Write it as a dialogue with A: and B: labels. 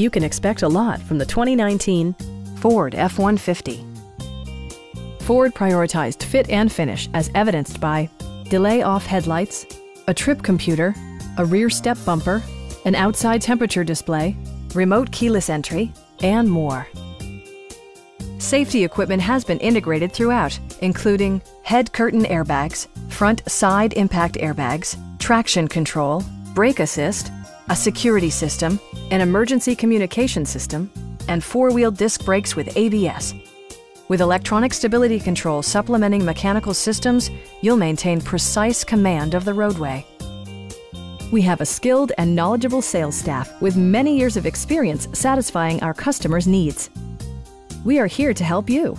A: You can expect a lot from the 2019 Ford F-150. Ford prioritized fit and finish as evidenced by delay off headlights, a trip computer, a rear step bumper, an outside temperature display, remote keyless entry, and more. Safety equipment has been integrated throughout, including head curtain airbags, front side impact airbags, traction control, brake assist, a security system, an emergency communication system, and four-wheel disc brakes with ABS. With electronic stability control supplementing mechanical systems, you'll maintain precise command of the roadway. We have a skilled and knowledgeable sales staff with many years of experience satisfying our customers' needs. We are here to help you.